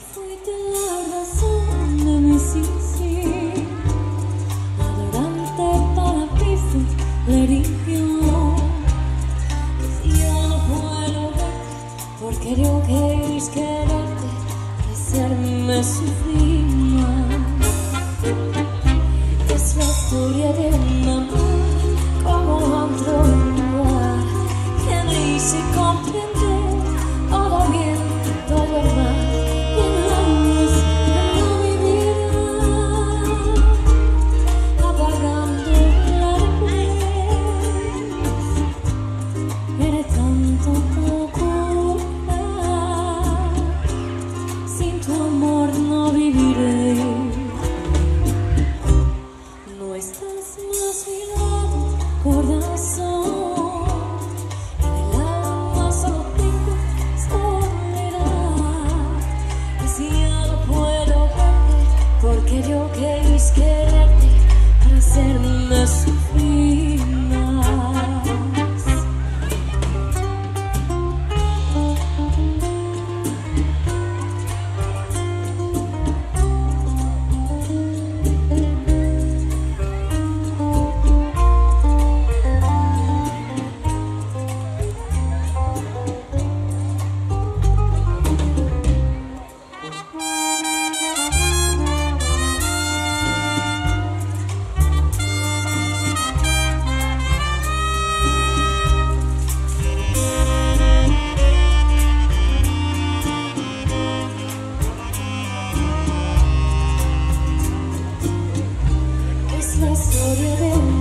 Fui de la razón de mi sencillez, adorante para ti, soy la religión. Y no puedo ver, porque yo quería quererte, hacerme sufrir. Es la historia de mi. sin tu amor no viviré. No estás más mi lado, corazón. En el alma solo tengo soledad. Y si ya no puedo verte, porque yo quis quererte para hacerme sufrir. giving